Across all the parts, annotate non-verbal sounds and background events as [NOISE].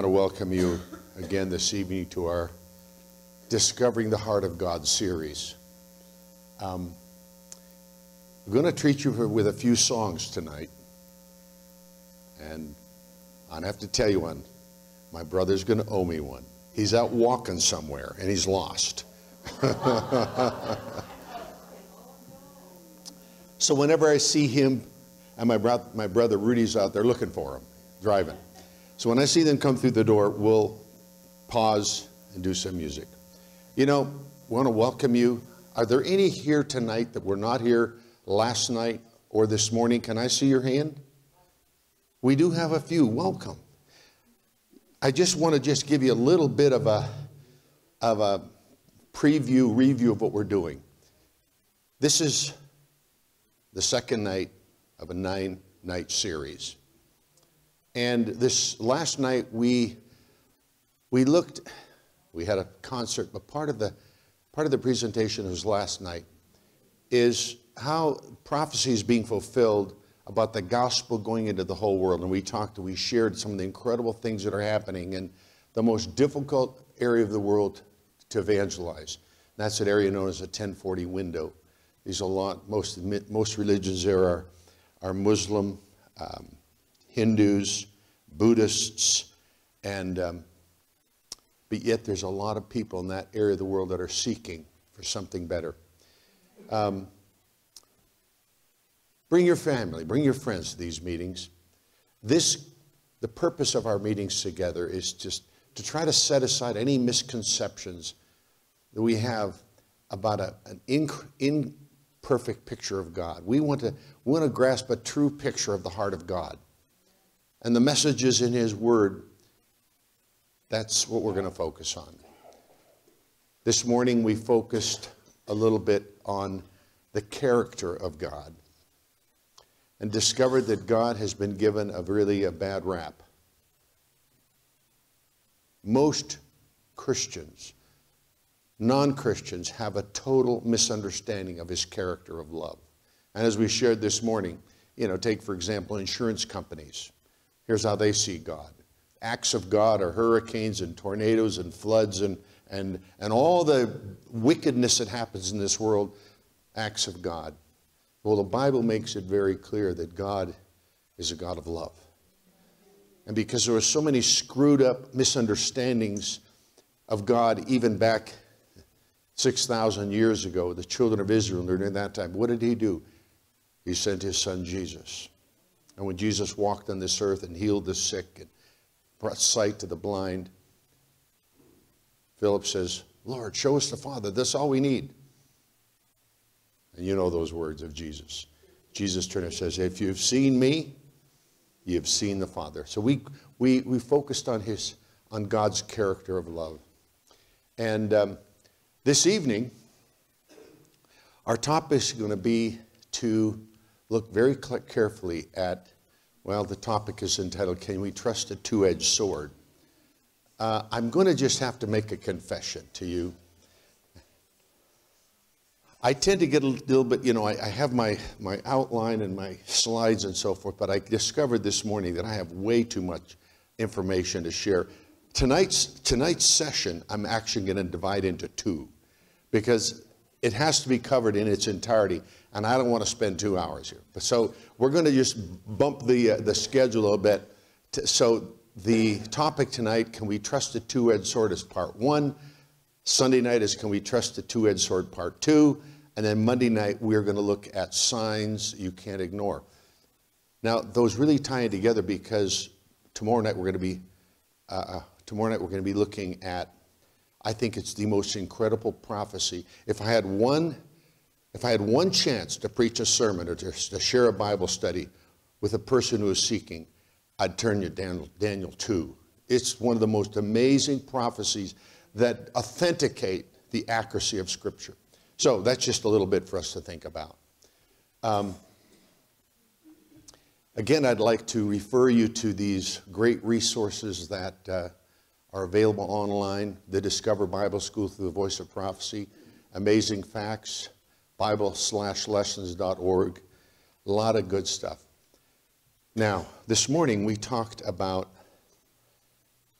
Want to welcome you again this evening to our Discovering the Heart of God series. Um, we're going to treat you with a few songs tonight. And I have to tell you one. My brother's going to owe me one. He's out walking somewhere and he's lost. [LAUGHS] so whenever I see him, and my, bro- my brother Rudy's out there looking for him, driving. So when I see them come through the door, we'll pause and do some music. You know, we want to welcome you. Are there any here tonight that were not here last night or this morning? Can I see your hand? We do have a few. Welcome. I just want to just give you a little bit of a, of a preview, review of what we're doing. This is the second night of a nine night series. And this last night we we looked we had a concert, but part of the part of the presentation was last night is how prophecy is being fulfilled about the gospel going into the whole world. And we talked, we shared some of the incredible things that are happening in the most difficult area of the world to evangelize. And that's an area known as the 1040 window. These a lot, most, most religions there are, are Muslim, um, Hindus, Buddhists, and um, but yet there's a lot of people in that area of the world that are seeking for something better. Um, bring your family, bring your friends to these meetings. This, the purpose of our meetings together is just to try to set aside any misconceptions that we have about a, an imperfect picture of God. We want to we want to grasp a true picture of the heart of God and the messages in His Word, that's what we're going to focus on. This morning we focused a little bit on the character of God and discovered that God has been given a really a bad rap. Most Christians, non Christians, have a total misunderstanding of his character of love. And as we shared this morning, you know, take for example insurance companies. Here's how they see God. Acts of God are hurricanes and tornadoes and floods and, and, and all the wickedness that happens in this world, acts of God. Well, the Bible makes it very clear that God is a God of love. And because there were so many screwed up misunderstandings of God, even back 6,000 years ago, the children of Israel during that time, what did He do? He sent His Son Jesus. And when Jesus walked on this earth and healed the sick and brought sight to the blind, Philip says, Lord, show us the Father. That's all we need. And you know those words of Jesus. Jesus turned and says, If you've seen me, you've seen the Father. So we, we, we focused on, his, on God's character of love. And um, this evening, our topic is going to be to look very carefully at, well, the topic is entitled, Can We Trust a Two Edged Sword? Uh, I'm going to just have to make a confession to you. I tend to get a little bit, you know, I, I, have my, my outline and my slides and so forth, but I discovered this morning that I have way too much information to share. Tonight's, tonight's session, I'm actually going to divide into two because it has to be covered in its entirety and I don't want to spend two hours here. So we're going to just bump the, uh, the schedule a little bit. So the topic tonight, can we trust the two-edged sword is part one. Sunday night is can we trust the two-edged sword part two. And then Monday night, we're going to look at signs you can't ignore. Now, those really tie in together because tomorrow night we're going to be, uh, uh tomorrow night we're going to be looking at, I think it's the most incredible prophecy. If I had one if I had one chance to preach a sermon or to, to share a Bible study with a person who is seeking, I'd turn you Daniel, Daniel 2. It's one of the most amazing prophecies that authenticate the accuracy of Scripture. So that's just a little bit for us to think about. Um, again, I'd like to refer you to these great resources that uh, are available online the Discover Bible School through the Voice of Prophecy, Amazing Facts, Bible slash lessons.org. A lot of good stuff. Now, this morning we talked about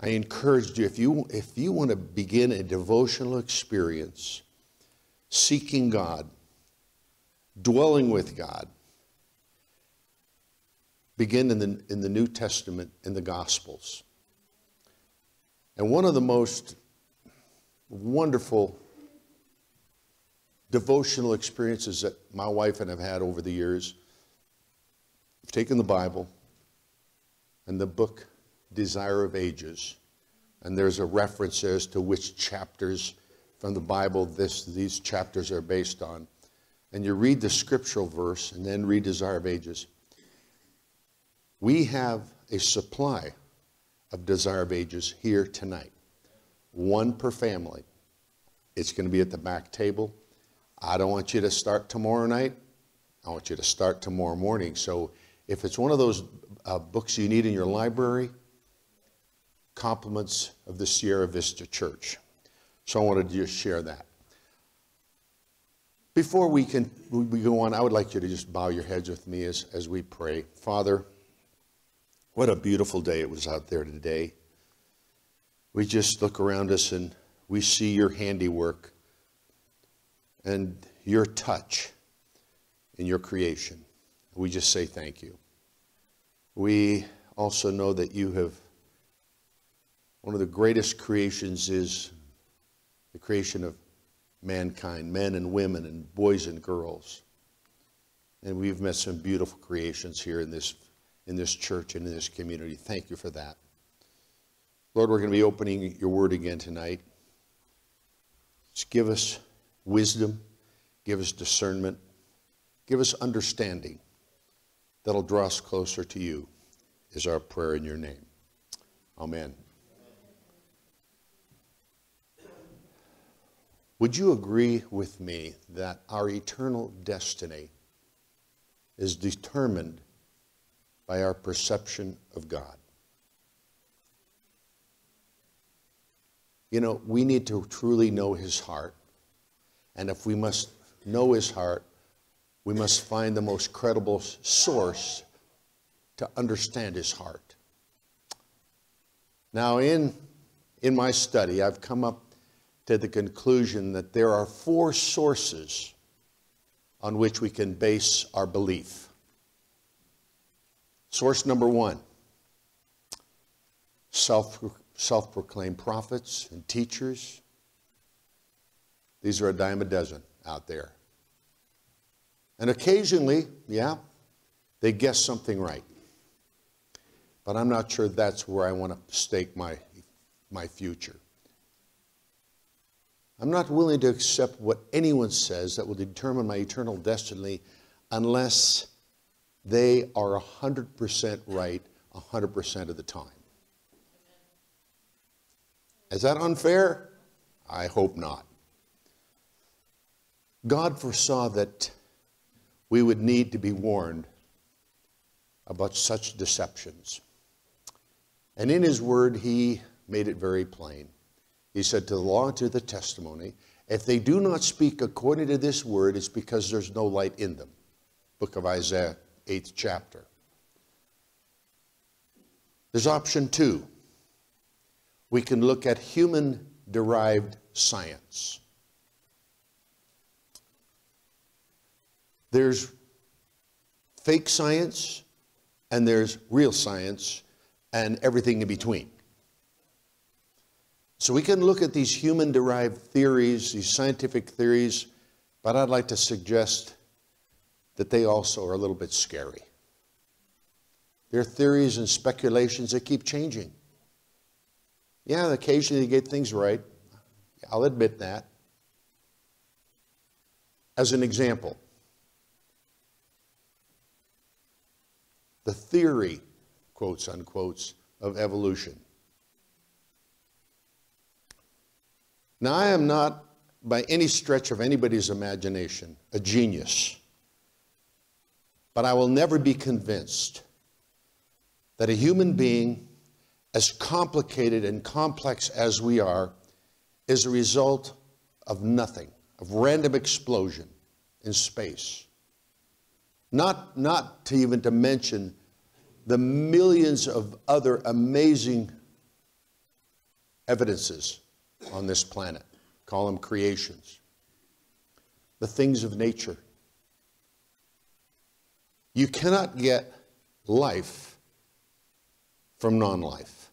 I encouraged you if you if you want to begin a devotional experience seeking God, dwelling with God, begin in the, in the New Testament in the Gospels. And one of the most wonderful devotional experiences that my wife and I've had over the years, I've taken the Bible and the book Desire of Ages, and there's a reference as to which chapters from the Bible this, these chapters are based on. And you read the scriptural verse and then read Desire of Ages. We have a supply of Desire of Ages here tonight, one per family. It's going to be at the back table. I don't want you to start tomorrow night. I want you to start tomorrow morning. So if it's one of those uh, books you need in your library, Compliments of the Sierra Vista Church. So I wanted to just share that. Before we can we go on, I would like you to just bow your heads with me as, as we pray. Father, what a beautiful day it was out there today. We just look around us and we see your handiwork and your touch in your creation. We just say thank you. We also know that you have, one of the greatest creations is the creation of mankind, men and women, and boys and girls. And we've met some beautiful creations here in this, in this church and in this community. Thank you for that. Lord, we're going to be opening your word again tonight. Just give us wisdom, give us discernment, give us understanding that'll draw us closer to you, is our prayer in your name. Amen. Would you agree with me that our eternal destiny is determined by our perception of God? You know, we need to truly know his heart. And if we must know his heart, we must find the most credible source to understand his heart. Now, in, in my study, I've come up to the conclusion that there are four sources on which we can base our belief. Source number one self, self-proclaimed prophets and teachers. These are a dime a dozen out there. And occasionally, yeah, they guess something right. But I'm not sure that's where I want to stake my, my future. I'm not willing to accept what anyone says that will determine my eternal destiny unless they are 100% right 100% of the time. Is that unfair? I hope not. God foresaw that we would need to be warned about such deceptions. And in His Word, He made it very plain. He said, To the law and to the testimony, if they do not speak according to this word, it's because there's no light in them. Book of Isaiah, 8th chapter. There's option two. We can look at human derived science. There's fake science, and there's real science, and everything in between. So we can look at these human derived theories, these scientific theories, but I'd like to suggest that they also are a little bit scary. They're theories and speculations that keep changing. Yeah, occasionally you get things right. I'll admit that. As an example, the theory, quotes unquotes, of evolution. Now, I am not, by any stretch of anybody's imagination, a genius. But I will never be convinced that a human being, as complicated and complex as we are, is a result of nothing, of random explosion in space. Not, not to even to mention the millions of other amazing evidences on this planet. Call them creations. The things of nature. You cannot get life from non life.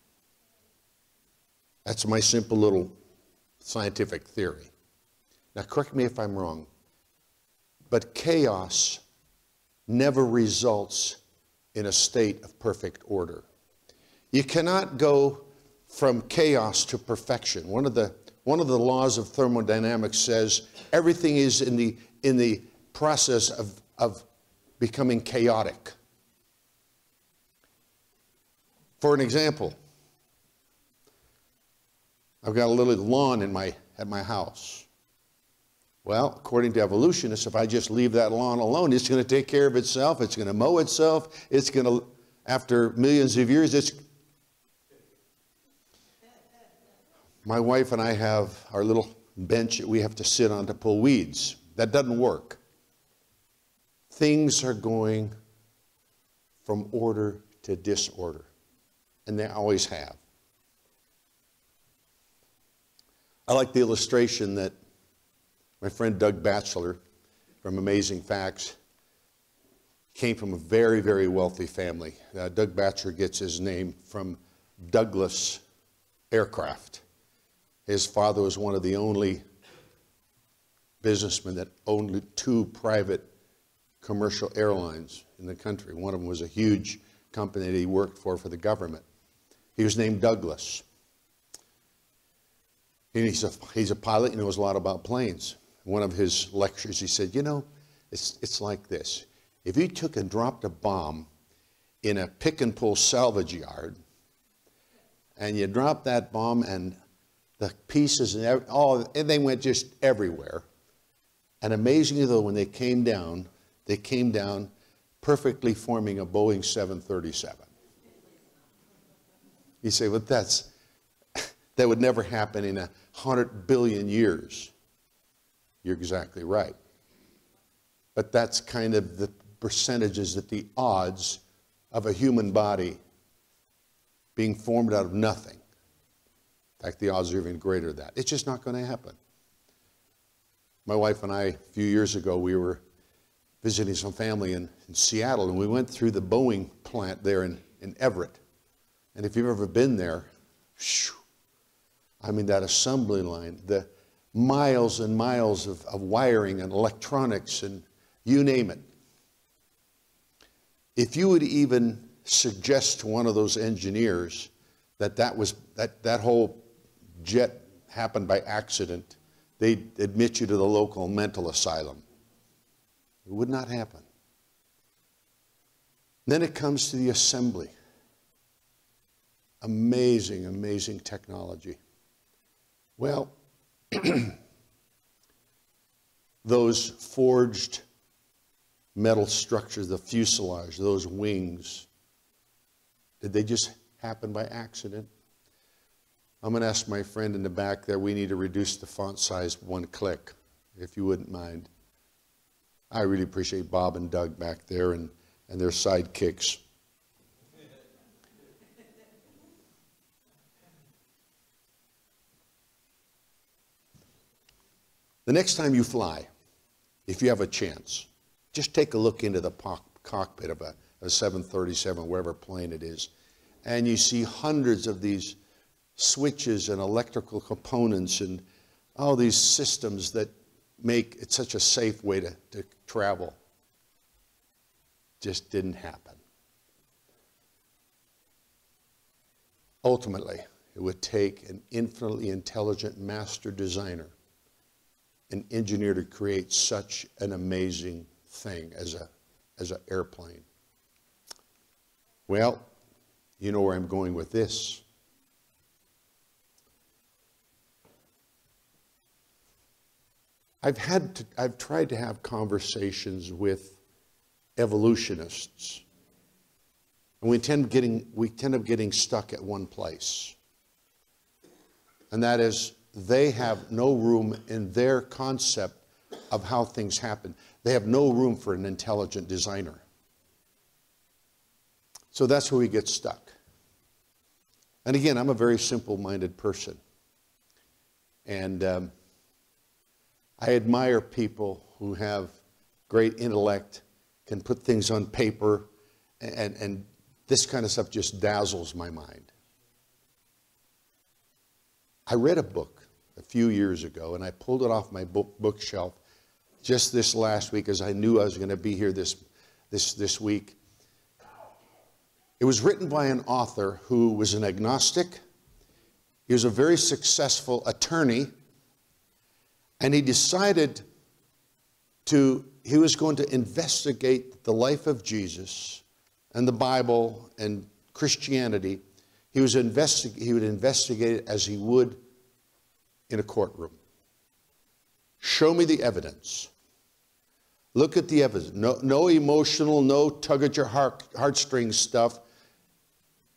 That's my simple little scientific theory. Now, correct me if I'm wrong, but chaos never results in a state of perfect order. You cannot go from chaos to perfection. One of the, one of the laws of thermodynamics says everything is in the, in the process of, of becoming chaotic. For an example, I've got a little lawn in my, at my house. Well, according to evolutionists, if I just leave that lawn alone, it's going to take care of itself. It's going to mow itself. It's going to, after millions of years, it's. My wife and I have our little bench that we have to sit on to pull weeds. That doesn't work. Things are going from order to disorder, and they always have. I like the illustration that my friend Doug Batchelor from Amazing Facts came from a very, very wealthy family. Uh, Doug Batchelor gets his name from Douglas Aircraft. His father was one of the only businessmen that owned two private commercial airlines in the country. One of them was a huge company that he worked for for the government. He was named Douglas. He's a, he's a pilot, he knows a lot about planes one of his lectures, he said, You know, it's, it's like this. If you took and dropped a bomb in a pick and pull salvage yard, and you dropped that bomb, and the pieces and all, and they went just everywhere. And amazingly, though, when they came down, they came down perfectly forming a Boeing 737. You say, well, that's, [LAUGHS] that would never happen in a hundred billion years. You're exactly right. But that's kind of the percentages that the odds of a human body being formed out of nothing. In fact, the odds are even greater than that. It's just not going to happen. My wife and I, a few years ago, we were visiting some family in, in Seattle, and we went through the Boeing plant there in, in Everett. And if you've ever been there, whew, I mean, that assembly line, the, miles and miles of, of wiring and electronics and you name it. If you would even suggest to one of those engineers that that, was, that, that whole jet happened by accident, they'd admit you to the local mental asylum. It would not happen. Then it comes to the assembly. Amazing, amazing technology. Well, [CLEARS THROAT] those forged metal structures, the fuselage, those wings, did they just happen by accident? I'm going to ask my friend in the back there, we need to reduce the font size one click, if you wouldn't mind. I really appreciate Bob and Doug back there and, and their sidekicks. The next time you fly, if you have a chance, just take a look into the cockpit of a, a 737, whatever plane it is, and you see hundreds of these switches and electrical components and all these systems that make it such a safe way to, to travel. Just didn't happen. Ultimately, it would take an infinitely intelligent master designer an engineer to create such an amazing thing as a as an airplane. Well, you know where I'm going with this. I've had to, I've tried to have conversations with evolutionists. And we tend getting we tend up getting stuck at one place. And that is they have no room in their concept of how things happen. They have no room for an intelligent designer. So that's where we get stuck. And again, I'm a very simple minded person. And um, I admire people who have great intellect, can put things on paper, and, and this kind of stuff just dazzles my mind. I read a book a few years ago, and I pulled it off my book, bookshelf just this last week as I knew I was going to be here this, this, this week. It was written by an author who was an agnostic. He was a very successful attorney, and he decided to, he was going to investigate the life of Jesus and the Bible and Christianity. He, was investi- he would investigate it as he would in a courtroom. Show me the evidence. Look at the evidence. No, no emotional, no tug at your heart, heartstrings stuff.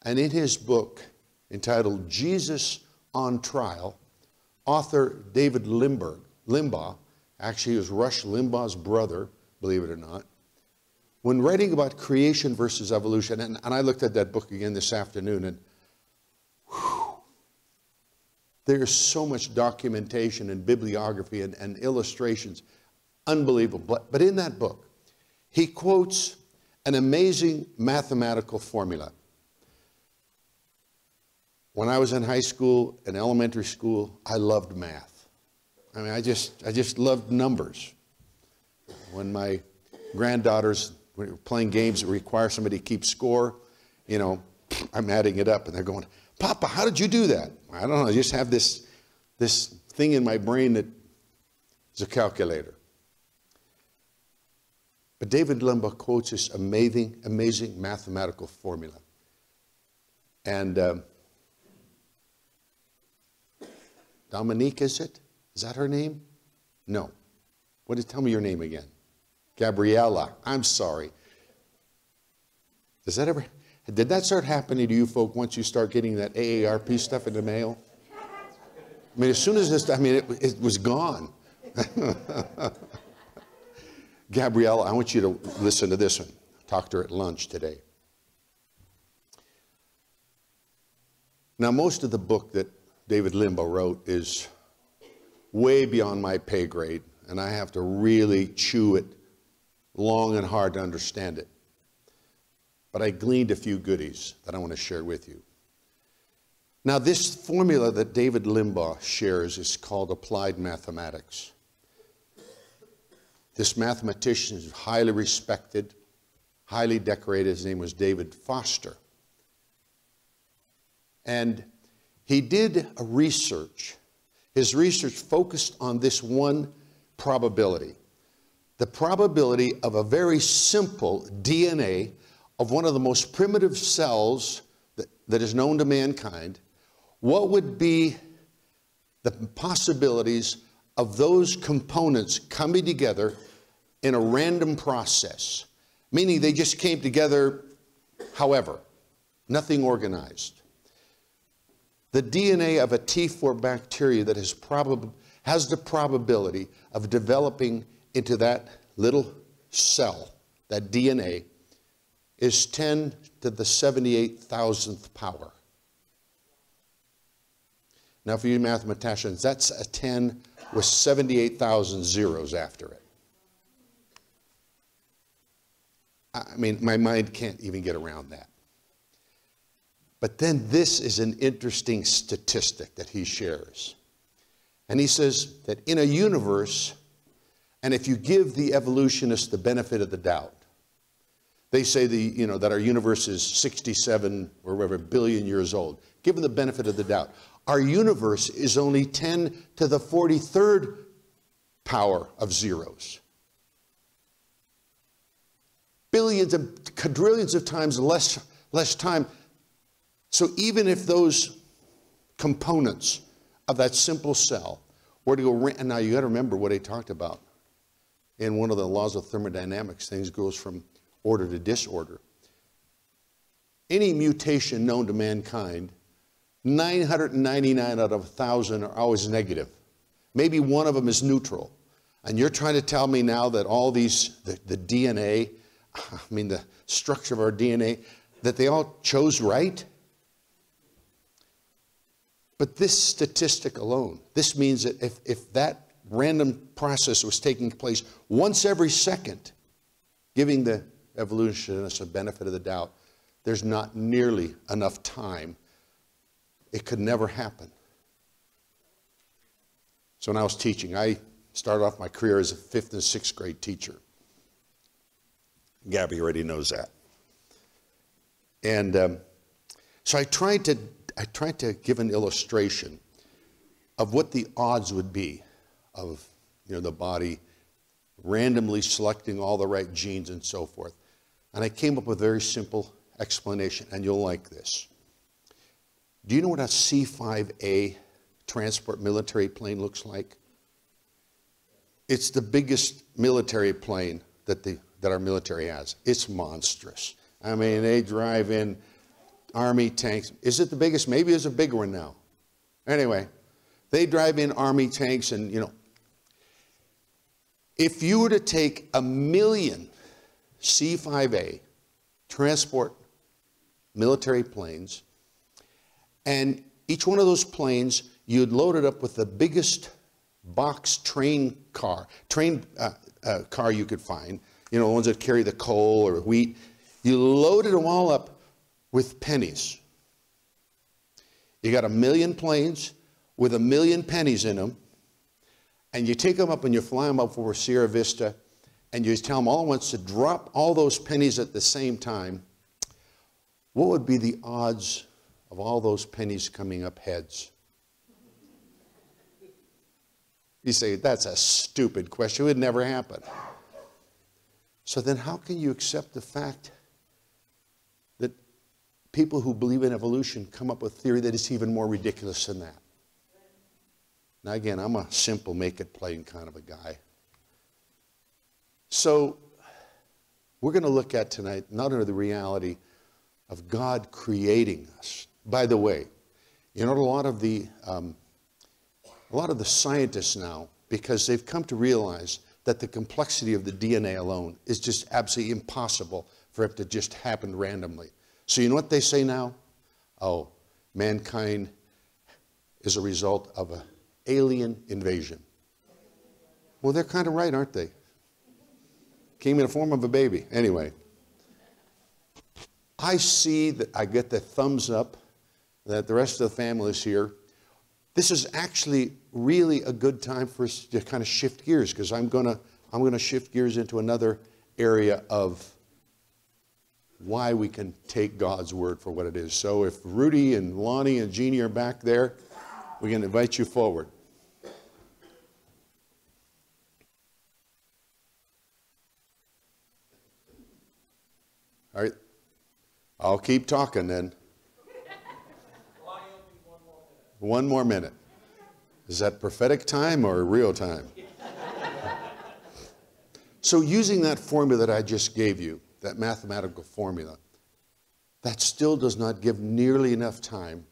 And in his book entitled Jesus on Trial, author David Limburg, Limbaugh, actually was Rush Limbaugh's brother, believe it or not, when writing about creation versus evolution, and, and I looked at that book again this afternoon, and whew, there's so much documentation and bibliography and, and illustrations, unbelievable. But, but in that book, he quotes an amazing mathematical formula. When I was in high school and elementary school, I loved math. I mean, I just, I just loved numbers. When my granddaughters were playing games that require somebody to keep score, you know, I'm adding it up and they're going, Papa, how did you do that? I don't know. I just have this, this thing in my brain that is a calculator. But David Limbaugh quotes this amazing, amazing mathematical formula. And um, Dominique, is it? Is that her name? No. What did tell me your name again? Gabriella. I'm sorry. Does that ever did that start happening to you folk once you start getting that AARP stuff in the mail? I mean, as soon as this, I mean, it, it was gone. [LAUGHS] Gabriella, I want you to listen to this one. Talked to her at lunch today. Now, most of the book that David Limbaugh wrote is way beyond my pay grade, and I have to really chew it long and hard to understand it. But I gleaned a few goodies that I want to share with you. Now, this formula that David Limbaugh shares is called applied mathematics. This mathematician is highly respected, highly decorated. His name was David Foster. And he did a research. His research focused on this one probability the probability of a very simple DNA of one of the most primitive cells that, that is known to mankind. What would be the possibilities of those components coming together in a random process? Meaning they just came together however, nothing organized the DNA of a T4 bacteria that has, prob- has the probability of developing into that little cell, that DNA, is 10 to the 78,000th power. Now, for you mathematicians, that's a 10 with 78,000 zeros after it. I mean, my mind can't even get around that. But then this is an interesting statistic that he shares. And he says that in a universe, and if you give the evolutionists the benefit of the doubt, they say the, you know, that our universe is 67 or whatever billion years old. Given the benefit of the doubt, our universe is only 10 to the 43rd power of zeros. Billions and quadrillions of times less, less time. So even if those components of that simple cell were to go, and now you got to remember what I talked about in one of the laws of thermodynamics, things goes from order to disorder. Any mutation known to mankind, 999 out of 1,000 are always negative. Maybe one of them is neutral. And you're trying to tell me now that all these, the, the DNA, [LAUGHS] I mean, the structure of our DNA, that they all chose right? But this statistic alone, this means that if, if that random process was taking place once every second, giving the evolutionists a benefit of the doubt, there's not nearly enough time. It could never happen. So when I was teaching, I started off my career as a fifth and sixth grade teacher. Gabby already knows that. And um, so I tried to I tried to give an illustration of what the odds would be of you know the body randomly selecting all the right genes and so forth. And I came up with a very simple explanation, and you'll like this. Do you know what a C 5A transport military plane looks like? It's the biggest military plane that, the, that our military has. It's monstrous. I mean, they drive in Army tanks. Is it the biggest? Maybe it's a bigger one now. Anyway, they drive in Army tanks and, you know, if you were to take a million C-5A transport military planes, and each one of those planes, you'd load it up with the biggest box train car, train uh, uh, car you could find, you know, the ones that carry the coal or wheat. You loaded them all up with pennies. You got a million planes with a million pennies in them, and you take them up and you fly them up over Sierra Vista, and you tell them all at once to drop all those pennies at the same time, what would be the odds of all those pennies coming up heads? You say, that's a stupid question. It would never happen. So then, how can you accept the fact people who believe in evolution come up with theory that is even more ridiculous than that. Now, again, I'm a simple, make it plain kind of a guy. So, we're going to look at tonight not only the reality of God creating us. By the way, you know, a lot of the um, a lot of the scientists now, because they've come to realize that the complexity of the DNA alone is just absolutely impossible for it to just happen randomly. So, you know what they say now? Oh, mankind is a result of an alien invasion. Well, they're kind of right, aren't they? Came in the form of a baby. Anyway, I see that I get the thumbs up that the rest of the family is here. This is actually really a good time for us to kind of shift gears because I'm going to I'm going to shift gears into another area of why we can take God's word for what it is. So if Rudy and Lonnie and Jeannie are back there, we can invite you forward. All right. I'll keep talking then. One more minute. Is that prophetic time or real time? [LAUGHS] so, using that formula that I just gave you, that mathematical formula, that still does not give nearly enough time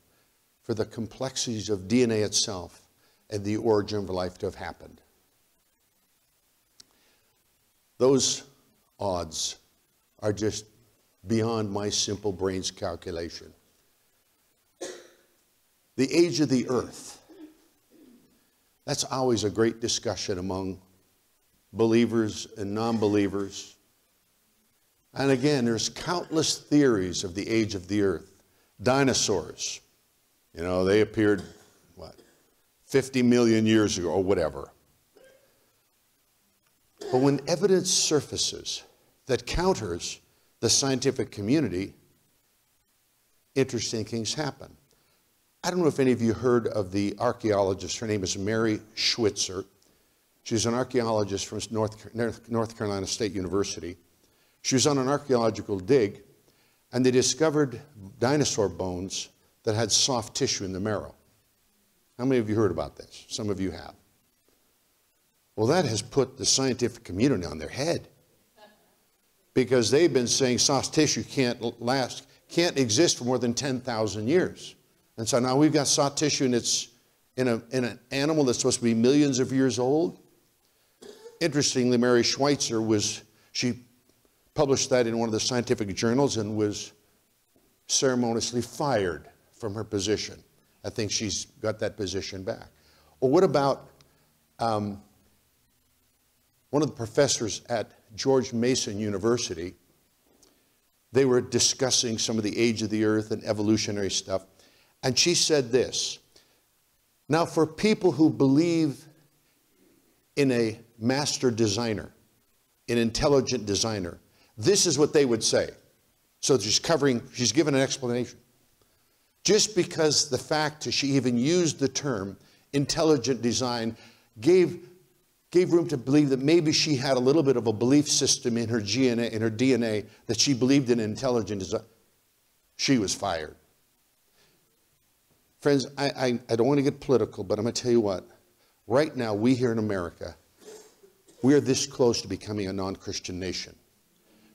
for the complexities of DNA itself and the origin of life to have happened. Those odds are just beyond my simple brain's calculation. The age of the earth. That's always a great discussion among believers and non believers. And again, there's countless theories of the age of the earth. Dinosaurs, you know, they appeared, what, 50 million years ago or whatever. But when evidence surfaces that counters the scientific community, interesting things happen. I don't know if any of you heard of the archaeologist. Her name is Mary Schweitzer. She's an archaeologist from North, North Carolina State University. She was on an archaeological dig, and they discovered dinosaur bones that had soft tissue in the marrow. How many of you heard about this? Some of you have. Well, that has put the scientific community on their head because they've been saying soft tissue can't last, can't exist for more than 10,000 years. And so now we've got soft tissue and it's in, a, in an animal that's supposed to be millions of years old. Interestingly, Mary Schweitzer was, she published that in one of the scientific journals and was ceremoniously fired from her position I think she's got that position back. Or what about um, one of the professors at George Mason University? They were discussing some of the age of the earth and evolutionary stuff. And she said this Now, for people who believe in a master designer, an intelligent designer, this is what they would say. So she's covering, she's given an explanation. Just because the fact that she even used the term intelligent design gave, gave room to believe that maybe she had a little bit of a belief system in her DNA, in her DNA that she believed in intelligent design. She was fired. Friends, I, I, I don't want to get political, but I'm going to tell you what. Right now, we here in America, we are this close to becoming a non Christian nation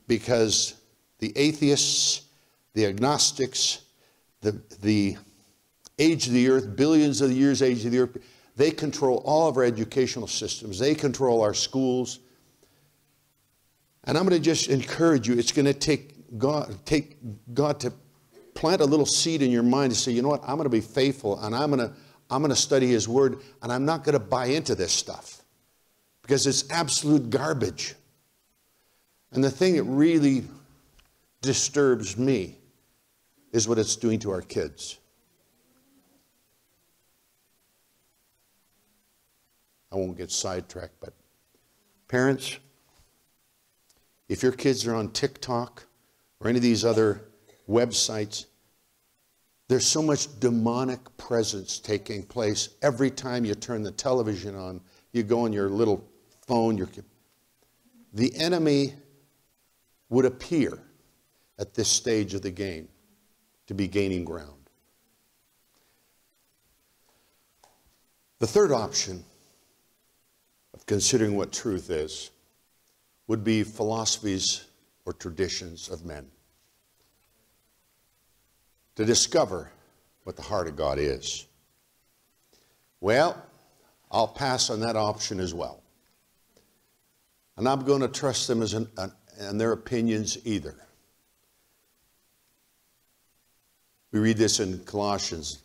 because the atheists, the agnostics, the, the age of the earth, billions of years age of the earth, they control all of our educational systems. They control our schools. And I'm going to just encourage you, it's going to take God, take God to plant a little seed in your mind to say, you know what, I'm going to be faithful and I'm going to, I'm going to study His Word and I'm not going to buy into this stuff because it's absolute garbage. And the thing that really disturbs me is what it's doing to our kids. I won't get sidetracked, but parents, if your kids are on TikTok or any of these other websites, there's so much demonic presence taking place every time you turn the television on. You go on your little phone, your, the enemy would appear at this stage of the game to be gaining ground. The third option of considering what truth is would be philosophies or traditions of men. To discover what the heart of God is. Well, I'll pass on that option as well. And I'm going to trust them as an, an, and their opinions either. We read this in Colossians,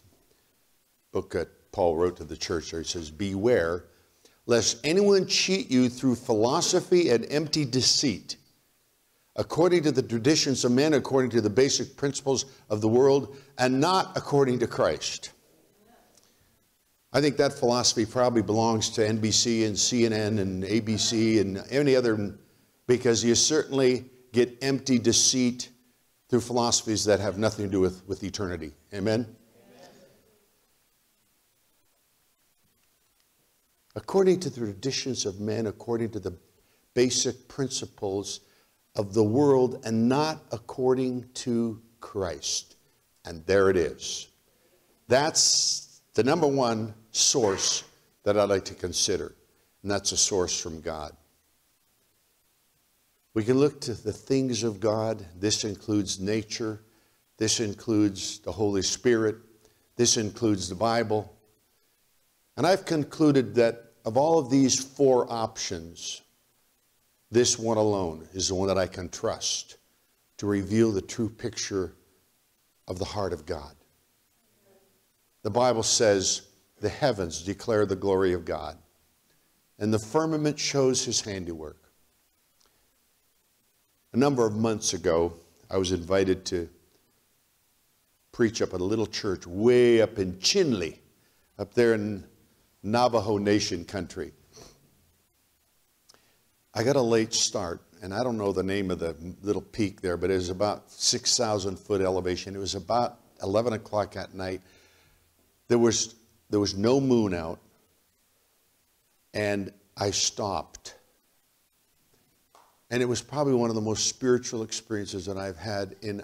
book that Paul wrote to the church there. He says, Beware lest anyone cheat you through philosophy and empty deceit, according to the traditions of men, according to the basic principles of the world, and not according to Christ. I think that philosophy probably belongs to NBC and CNN and ABC and any other, because you certainly get empty deceit through philosophies that have nothing to do with, with eternity. Amen? According to the traditions of men, according to the basic principles of the world, and not according to Christ. And there it is. That's the number one source that I'd like to consider, and that's a source from God. We can look to the things of God. This includes nature. This includes the Holy Spirit. This includes the Bible. And I've concluded that of all of these four options, this one alone is the one that I can trust to reveal the true picture of the heart of God. The Bible says, the heavens declare the glory of God, and the firmament shows his handiwork. A number of months ago, I was invited to preach up at a little church way up in Chinle, up there in Navajo Nation country. I got a late start, and I don't know the name of the little peak there, but it was about 6,000 foot elevation. It was about 11 o'clock at night. There was, there was no moon out, and I stopped and it was probably one of the most spiritual experiences that I've had in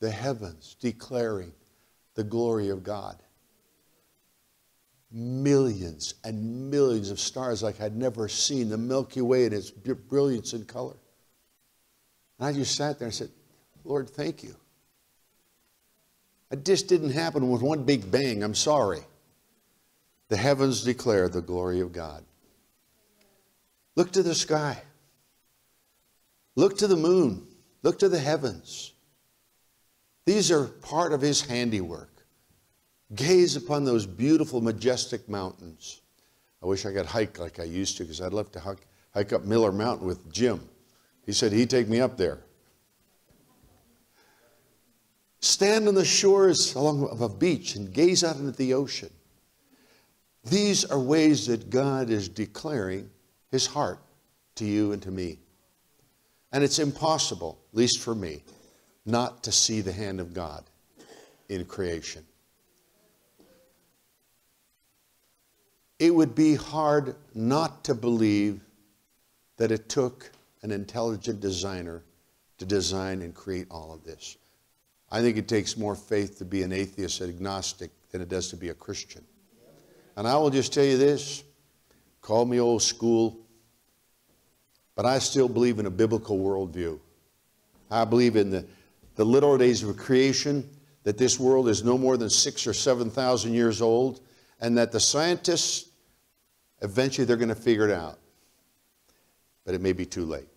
the heavens declaring the glory of God. Millions and millions of stars like I'd never seen, the Milky Way in its brilliance and color. And I just sat there and said, Lord, thank you. It just didn't happen with one big bang. I'm sorry. The heavens declare the glory of God. Look to the sky. Look to the moon. Look to the heavens. These are part of his handiwork. Gaze upon those beautiful, majestic mountains. I wish I could hike like I used to because I'd love to hike, hike up Miller Mountain with Jim. He said he'd take me up there. Stand on the shores along of a beach and gaze out into the ocean. These are ways that God is declaring his heart to you and to me. And it's impossible, at least for me, not to see the hand of God in creation. It would be hard not to believe that it took an intelligent designer to design and create all of this. I think it takes more faith to be an atheist and agnostic than it does to be a Christian. And I will just tell you this call me old school, but I still believe in a biblical worldview. I believe in the, the literal days of creation, that this world is no more than six or 7,000 years old, and that the scientists, eventually they're going to figure it out. But it may be too late.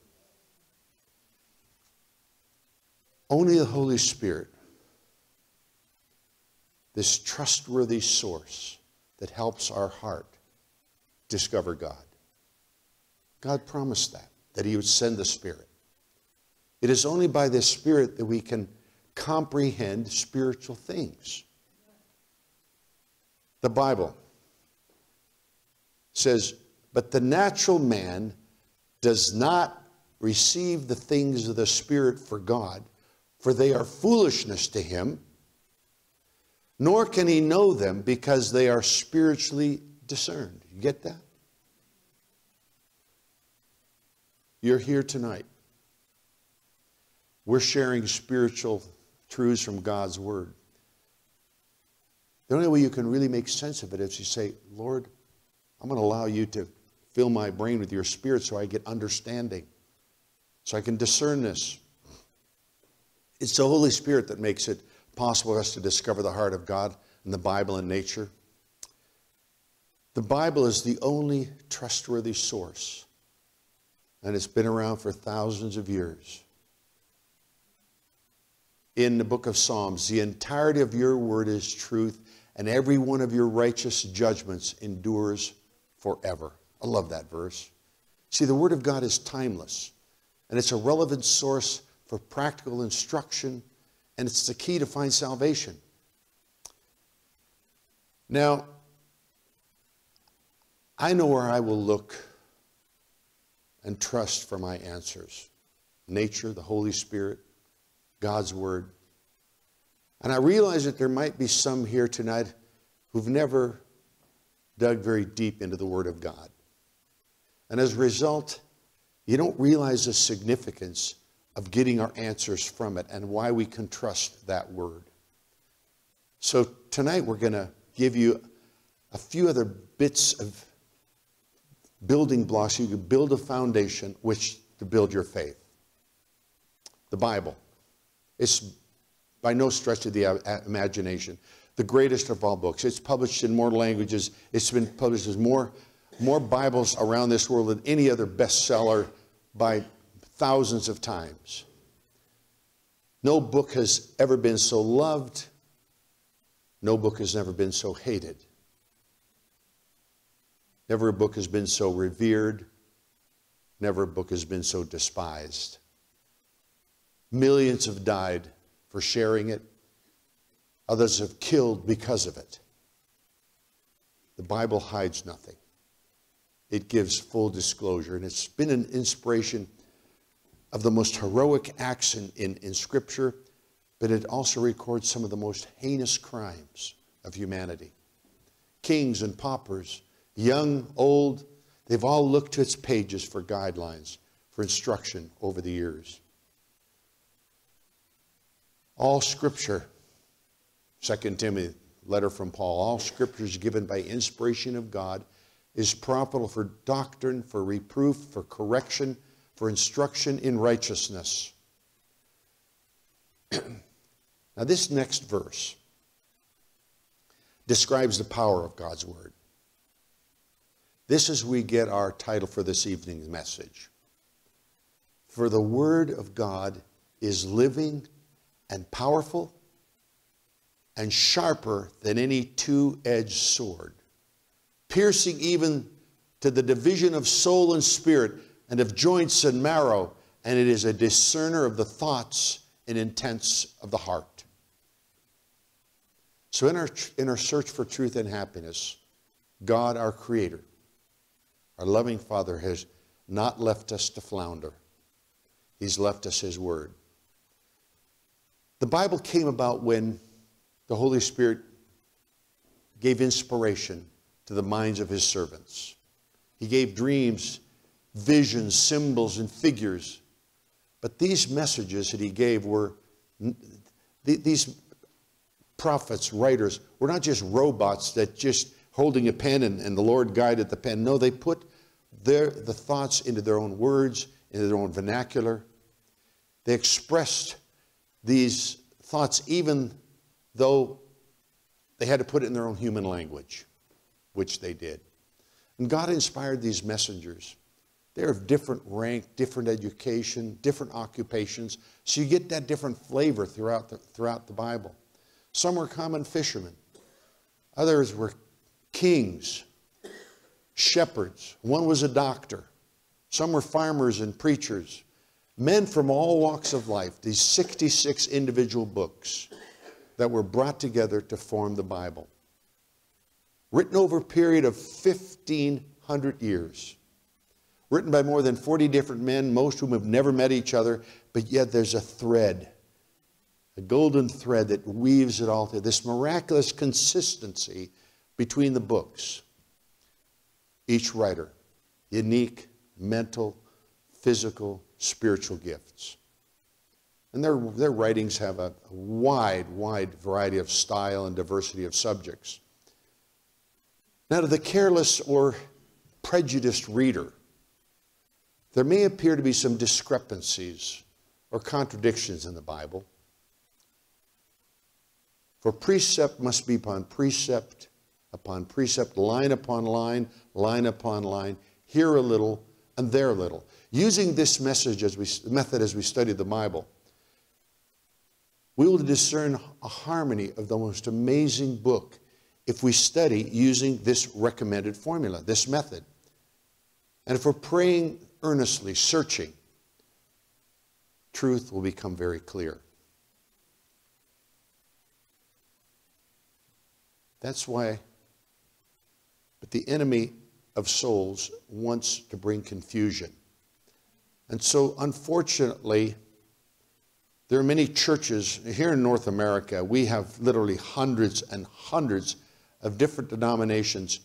Only the Holy Spirit, this trustworthy source that helps our heart discover God. God promised that, that He would send the Spirit. It is only by the Spirit that we can comprehend spiritual things. The Bible says, But the natural man does not receive the things of the Spirit for God, for they are foolishness to him, nor can he know them because they are spiritually discerned. You get that? You're here tonight. We're sharing spiritual truths from God's Word. The only way you can really make sense of it is you say, Lord, I'm going to allow you to fill my brain with your spirit so I get understanding, so I can discern this. It's the Holy Spirit that makes it possible for us to discover the heart of God in the Bible and nature. The Bible is the only trustworthy source, and it's been around for thousands of years. In the book of Psalms, the entirety of your word is truth, and every one of your righteous judgments endures forever. I love that verse. See, the Word of God is timeless, and it's a relevant source for practical instruction, and it's the key to find salvation. Now, I know where I will look and trust for my answers nature, the Holy Spirit, God's Word. And I realize that there might be some here tonight who've never dug very deep into the Word of God. And as a result, you don't realize the significance of getting our answers from it and why we can trust that word. So tonight we're going to give you a few other bits of building blocks. You can build a foundation which to build your faith. The Bible. It's by no stretch of the uh, imagination the greatest of all books. It's published in more languages. It's been published as more, more Bibles around this world than any other bestseller by thousands of times. No book has ever been so loved. No book has ever been so hated. Never a book has been so revered. Never a book has been so despised. Millions have died for sharing it. Others have killed because of it. The Bible hides nothing. It gives full disclosure, and it's been an inspiration of the most heroic acts in, in, in Scripture, but it also records some of the most heinous crimes of humanity. Kings and paupers, young, old, they've all looked to its pages for guidelines, for instruction over the years. All Scripture, 2 Timothy, letter from Paul, all Scripture is given by inspiration of God, is profitable for doctrine, for reproof, for correction, for instruction in righteousness. [CLEARS THROAT] now, this next verse describes the power of God's Word. This is we get our title for this evening's message. For the Word of God is living and powerful and sharper than any two edged sword, piercing even to the division of soul and spirit and of joints and marrow, and it is a discerner of the thoughts and intents of the heart. So, in our, in our search for truth and happiness, God, our Creator, our loving Father, has not left us to flounder. He's left us His Word. The Bible came about when the Holy Spirit gave inspiration to the minds of His servants. He gave dreams, visions, symbols, and figures. But these messages that He gave were, these prophets, writers, were not just robots that just holding a pen and, and the Lord guided the pen. No, they put their, the thoughts into their own words, into their own vernacular. They expressed these thoughts even though they had to put it in their own human language, which they did. And God inspired these messengers. They're of different rank, different education, different occupations. So you get that different flavor throughout the, throughout the Bible. Some were common fishermen. Others were kings, shepherds. One was a doctor. Some were farmers and preachers. Men from all walks of life, these 66 individual books that were brought together to form the Bible. Written over a period of 1,500 years. Written by more than 40 different men, most of whom have never met each other, but yet there's a thread, a golden thread that weaves it all together. This miraculous consistency between the books. Each writer, unique mental, physical, spiritual gifts. And their, their writings have a, wide, wide variety of style and diversity of subjects. Now, to the careless or prejudiced reader, there may appear to be some discrepancies or contradictions in the Bible. For precept must be upon precept upon precept, line upon line, line upon line, here a little and there a little. Using this message as we, method as we study the Bible, we will discern a harmony of the most amazing book if we study using this recommended formula, this method. And if we're praying earnestly, searching, truth will become very clear. That's why but the enemy of souls wants to bring confusion. And so, unfortunately, there are many churches here in North America. We have literally hundreds and hundreds of different denominations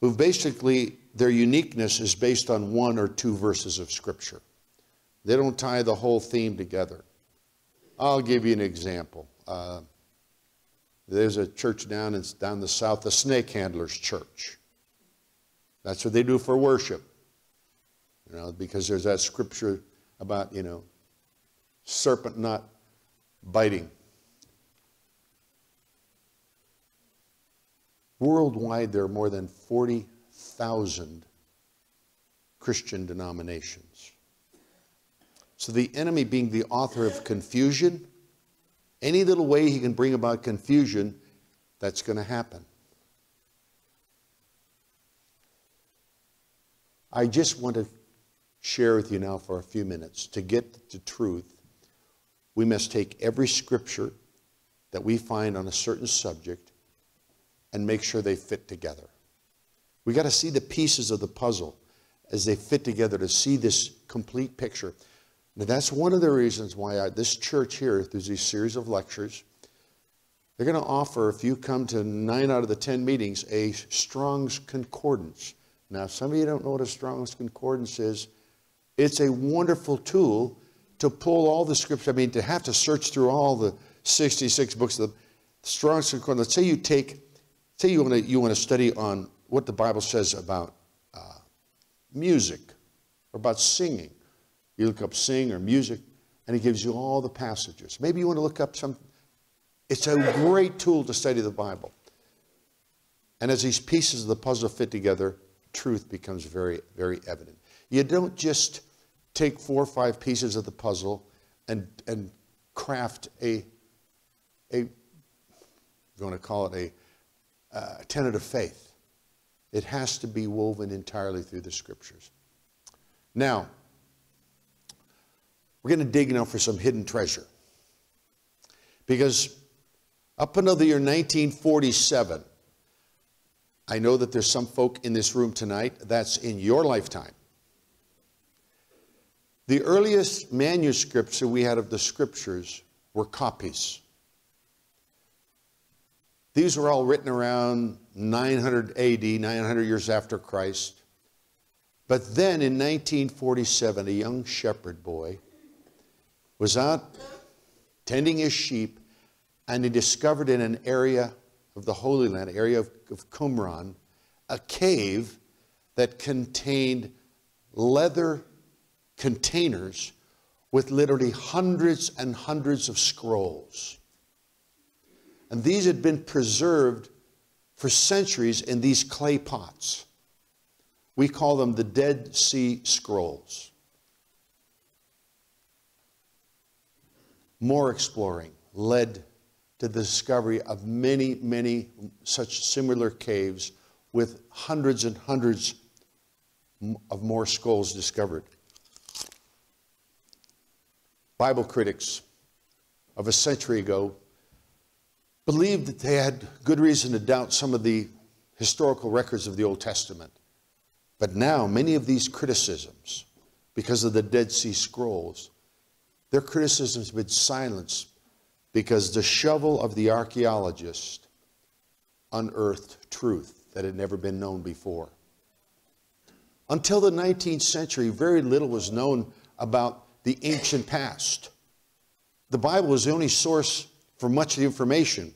who basically their uniqueness is based on one or two verses of Scripture. They don't tie the whole theme together. I'll give you an example. Uh, there's a church down in down the south, the Snake Handlers Church. That's what they do for worship. You know, because there's that scripture about, you know, serpent not biting. Worldwide, there are more than 40,000 Christian denominations. So the enemy being the author of confusion, any little way he can bring about confusion, that's going to happen. I just want to share with you now for a few minutes. To get the truth, we must take every scripture that we find on a certain subject and make sure they fit together. We got to see the pieces of the puzzle as they fit together to see this complete picture. Now, that's one of the reasons why I, this church here, through these series of lectures, they're going to offer, if you come to nine out of the ten meetings, a Strong's Concordance. Now, some of you don't know what a Strong's Concordance is. It's a wonderful tool to pull all the scripture. I mean, to have to search through all the 66 books of the Strong's Concordance. Let's say you take, say you want to you want to study on what the Bible says about uh, music or about singing. You look up sing or music, and it gives you all the passages. Maybe you want to look up some. It's a great tool to study the Bible. And as these pieces of the puzzle fit together, truth becomes very, very evident. You don't just take four or five pieces of the puzzle and, and craft a, a you want to call it a uh, tenet of faith. It has to be woven entirely through the scriptures. Now, we're going to dig now for some hidden treasure. Because up until the year 1947, I know that there's some folk in this room tonight that's in your lifetime. The earliest manuscripts that we had of the scriptures were copies. These were all written around 900 AD, 900 years after Christ. But then in 1947, a young shepherd boy was out tending his sheep and he discovered in an area of the Holy Land, area of, of Qumran, a cave that contained leather containers with literally hundreds and hundreds of scrolls. And these had been preserved for centuries in these clay pots. We call them the Dead Sea Scrolls. More exploring led to the discovery of many, many such similar caves with hundreds and hundreds of more skulls discovered. Bible critics of a century ago believed that they had good reason to doubt some of the historical records of the Old Testament. But now, many of these criticisms, because of the Dead Sea Scrolls, their criticisms have been silenced because the shovel of the archaeologist unearthed truth that had never been known before. Until the 19th century, very little was known about the ancient past. The Bible was the only source for much of the information.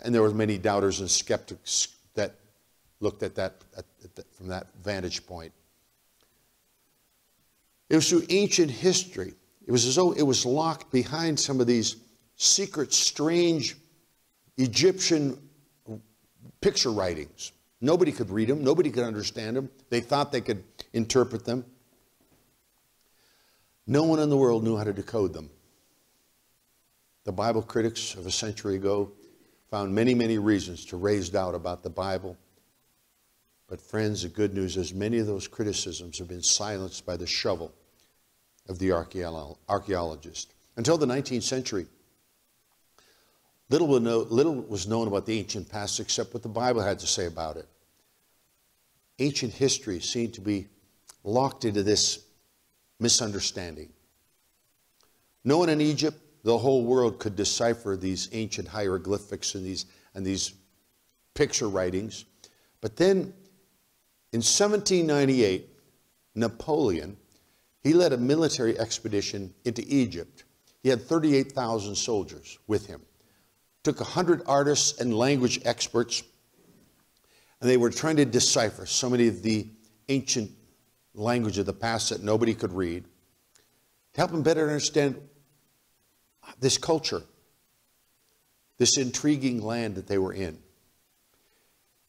And there were many doubters and skeptics that looked at that, at, at from that vantage point. It was through ancient history. It was as though it was locked behind some of these secret, strange Egyptian picture writings. Nobody could read them, nobody could understand them. They thought they could interpret them. No one in the world knew how to decode them. The Bible critics of a century ago found many, many reasons to raise doubt about the Bible. But, friends, the good news is many of those criticisms have been silenced by the shovel of the archaeologist. Until the 19th century, little, was known about the ancient past except what the Bible had to say about it. Ancient history seemed to be locked into this misunderstanding. No one in Egypt the whole world could decipher these ancient hieroglyphics and these, and these picture writings. But then in 1798, Napoleon, he led a military expedition into Egypt. He had 38,000 soldiers with him. Took 100 artists and language experts, and they were trying to decipher so many of the ancient language of the past that nobody could read to help them better understand this culture, this intriguing land that they were in.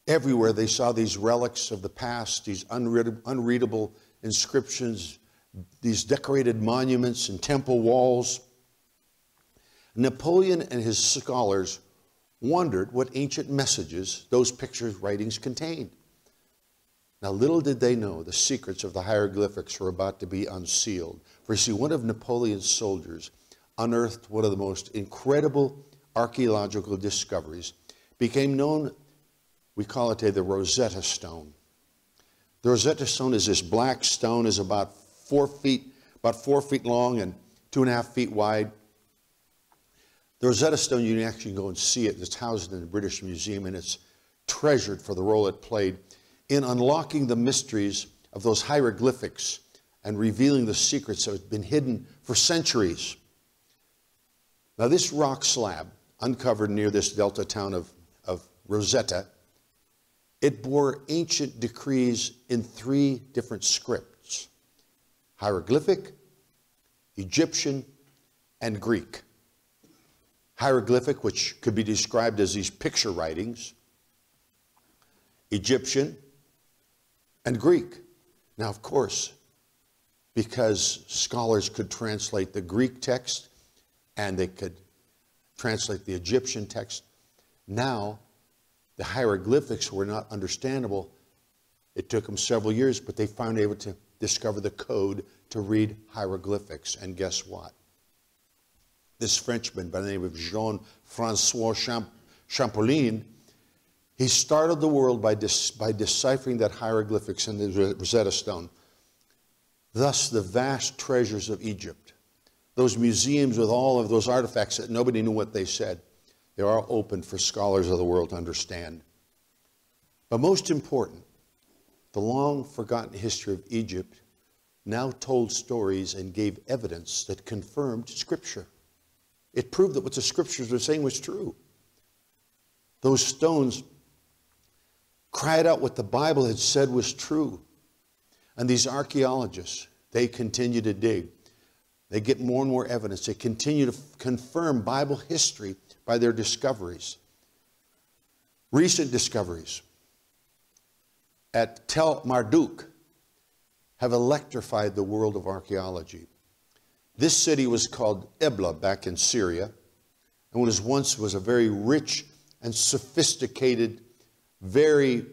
Everywhere they saw these relics of the past, these unreadable inscriptions, these decorated monuments and temple walls. Napoleon and his scholars wondered what ancient messages those pictures writings contained. Now, little did they know the secrets of the hieroglyphics were about to be unsealed. For you see, one of Napoleon's soldiers unearthed one of the most incredible archaeological discoveries, became known, we call it the Rosetta Stone. The Rosetta Stone is this black stone, is about four feet, about four feet long and two and a half feet wide. The Rosetta Stone, you can actually go and see it. It's housed in the British Museum and it's treasured for the role it played in unlocking the mysteries of those hieroglyphics and revealing the secrets that have been hidden for centuries. Now, this rock slab, uncovered near this delta town of, of Rosetta, it bore ancient decrees in three different scripts hieroglyphic, Egyptian, and Greek. Hieroglyphic, which could be described as these picture writings, Egyptian, and Greek. Now, of course, because scholars could translate the Greek text and they could translate the Egyptian text. Now, the hieroglyphics were not understandable. It took them several years, but they finally able to discover the code to read hieroglyphics. And guess what? This Frenchman by the name of Jean Francois Champ- Champollion, he startled the world by, by deciphering that hieroglyphics in the Rosetta Stone. Thus, the vast treasures of Egypt, those museums with all of those artifacts that nobody knew what they said, they are open for scholars of the world to understand. But most important, the long forgotten history of Egypt now told stories and gave evidence that confirmed Scripture. It proved that what the Scriptures were saying was true. Those stones cried out what the Bible had said was true. And these archaeologists, they continue to dig. They get more and more evidence. They continue to confirm Bible history by their discoveries. Recent discoveries at Tell Mardikh have electrified the world of archaeology. This city was called Ebla back in Syria and was once was a very rich and sophisticated, very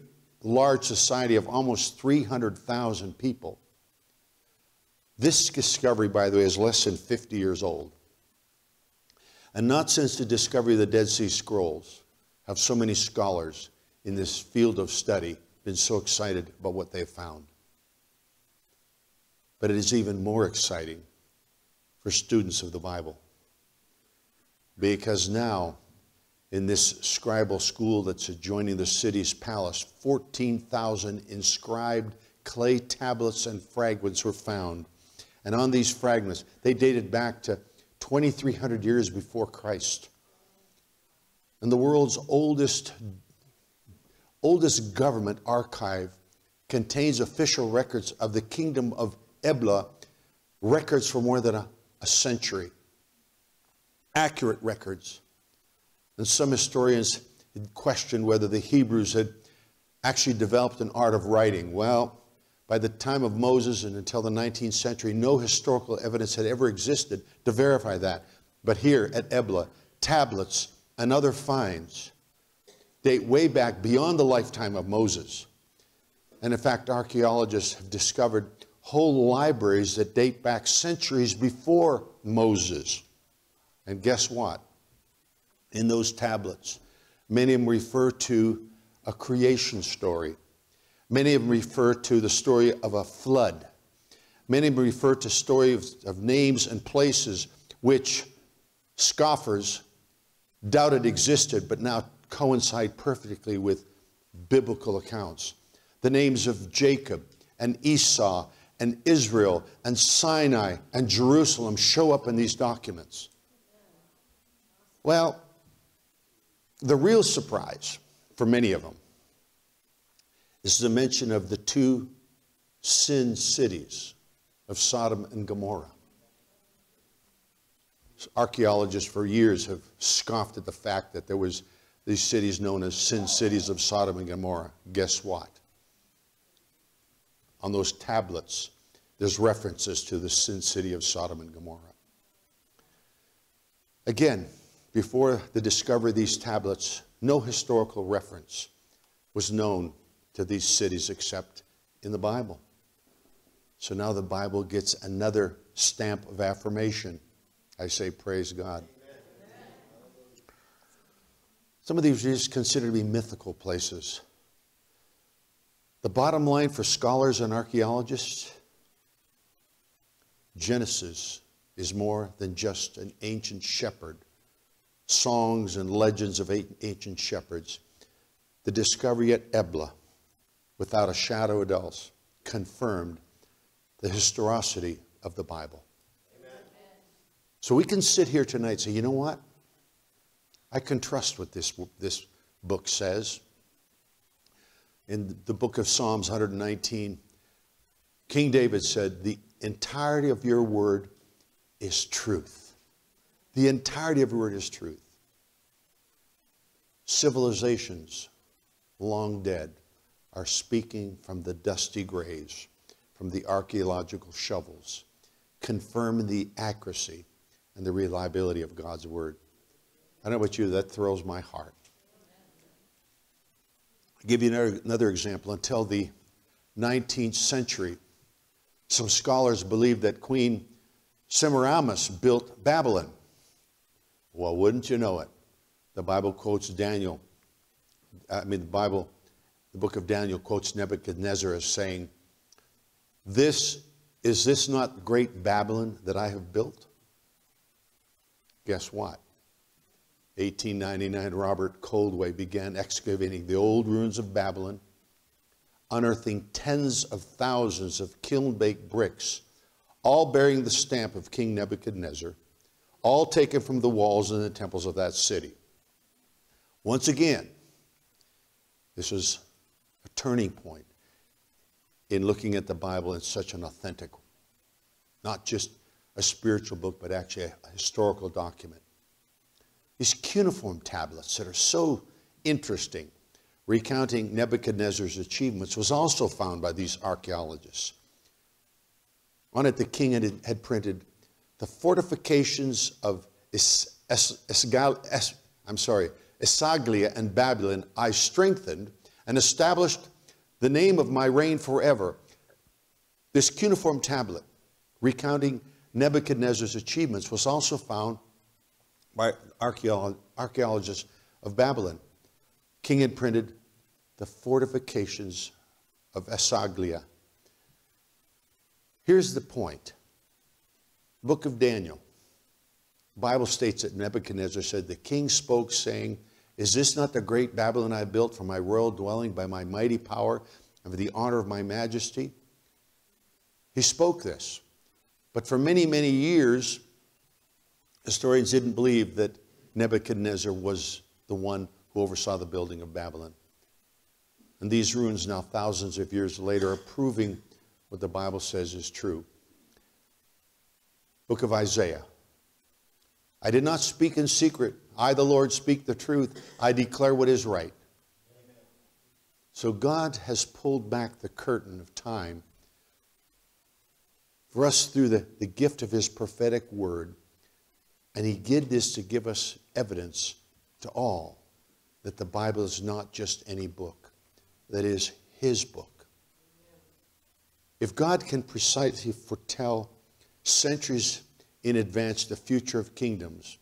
large society of almost 300,000 people. This discovery, by the way, is less than 50 years old. And not since the discovery of the Dead Sea Scrolls have so many scholars in this field of study been so excited about what they've found. But it is even more exciting for students of the Bible. Because now, in this scribal school that's adjoining the city's palace, 14,000 inscribed clay tablets and fragments were found and on these fragments, they dated back to 2,300 years before Christ. And the world's oldest, oldest government archive contains official records of the kingdom of Ebla, records for more than a, century. Accurate records. And some historians questioned whether the Hebrews had actually developed an art of writing. Well, by the time of Moses and until the 19th century, no historical evidence had ever existed to verify that. But here at Ebla, tablets and other finds date way back beyond the lifetime of Moses. And in fact, archaeologists have discovered whole libraries that date back centuries before Moses. And guess what? In those tablets, many of them refer to a creation story Many of them refer to the story of a flood. Many of them refer to stories of names and places which scoffers doubted existed, but now coincide perfectly with biblical accounts. The names of Jacob and Esau and Israel and Sinai and Jerusalem show up in these documents. Well, the real surprise for many of them is the mention of the two sin cities of Sodom and Gomorrah. Archaeologists for years have scoffed at the fact that there was these cities known as sin cities of Sodom and Gomorrah. Guess what? On those tablets, there's references to the sin city of Sodom and Gomorrah. Again, before the discovery of these tablets, no historical reference was known to these cities except in the Bible. So now the Bible gets another stamp of affirmation. I say, Praise God. Some of these are just considered to be mythical places. The bottom line for scholars and archaeologists Genesis is more than just an ancient shepherd, songs and legends of ancient shepherds. The discovery at Ebla without a shadow of doubt, confirmed the historicity of the Bible. Amen. So we can sit here tonight and say, you know what? I can trust what this, this book says. In the book of Psalms 119, King David said, The entirety of your word is truth. The entirety of your word is truth. Civilizations long dead are speaking from the dusty graves, from the archaeological shovels, confirming the accuracy and the reliability of God's word. I know about you, that thrills my heart. Give you another, another example. Until the 19th century, some scholars believed that Queen Semiramis built Babylon. Well, wouldn't you know it? The Bible quotes Daniel. I mean, the Bible, the book of Daniel quotes Nebuchadnezzar as saying, This is this not great Babylon that I have built? Guess what? 1899, Robert Koldewey began excavating the old ruins of Babylon, unearthing tens of thousands of kiln baked bricks, all bearing the stamp of King Nebuchadnezzar, all taken from the walls and the temples of that city. Once again, this is a turning point in looking at the Bible in such an authentic, not just a spiritual book, but actually a historical document. These cuneiform tablets that are so interesting, recounting Nebuchadnezzar's achievements, was also found by these archaeologists. On it, the king had, had printed the fortifications of es, es, es, I'm sorry, Esagila and Babylon I strengthened and established the name of my reign forever. This cuneiform tablet recounting Nebuchadnezzar's achievements was also found by archaeologists of Babylon. King had printed the fortifications of Esagila. Here's the point. Book of Daniel. Bible states that Nebuchadnezzar said, The king spoke, saying, Is this not the great Babylon I built for my royal dwelling by my mighty power and for the honor of my majesty? He spoke this. But for many, many years, Historians didn't believe that Nebuchadnezzar was the one who oversaw the building of Babylon. And these ruins, now thousands of years later, are proving what the Bible says is true. Book of Isaiah. I did not speak in secret. I, the Lord, speak the truth. I declare what is right. So God has pulled back the curtain of time for us through the, the gift of his prophetic word and he did this to give us evidence to all that the Bible is not just any book, that is his book. If God can precisely foretell centuries in advance the future of kingdoms,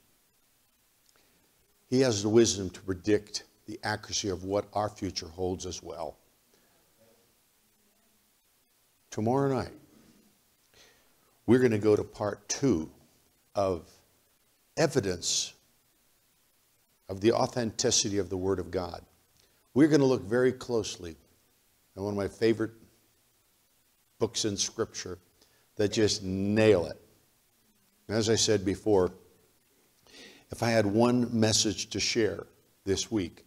he has the wisdom to predict the accuracy of what our future holds as well. Tomorrow night, we're going to go to part two of evidence of the authenticity of the Word of God. We're going to look very closely at one of my favorite books in Scripture that just nail it. As I said before, if I had one message to share this week,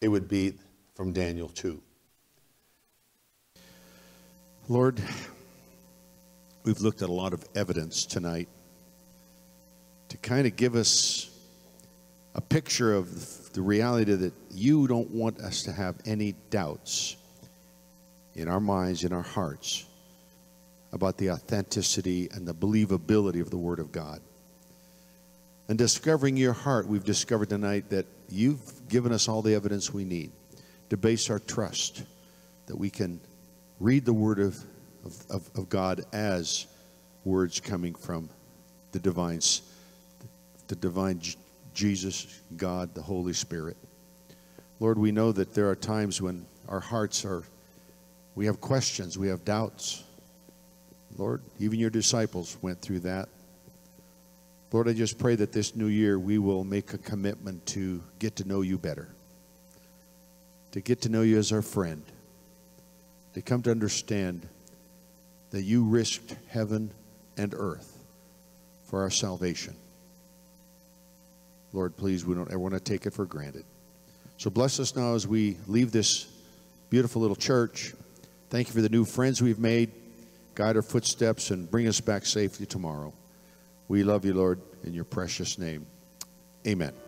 it would be from Daniel 2. Lord, we've looked at a lot of evidence tonight to kind of give us a picture of the reality that you don't want us to have any doubts in our minds, in our hearts, about the authenticity and the believability of the Word of God. And discovering your heart, we've discovered tonight that you've given us all the evidence we need to base our trust that we can read the Word of, of, of God as words coming from the divine the divine Jesus, God, the Holy Spirit. Lord, we know that there are times when our hearts are, we have questions, we have doubts. Lord, even your disciples went through that. Lord, I just pray that this new year we will make a commitment to get to know you better, to get to know you as our friend, to come to understand that you risked heaven and earth for our salvation. Lord, please, we don't ever want to take it for granted. So bless us now as we leave this beautiful little church. Thank you for the new friends we've made. Guide our footsteps and bring us back safely tomorrow. We love you, Lord, in your precious name. Amen.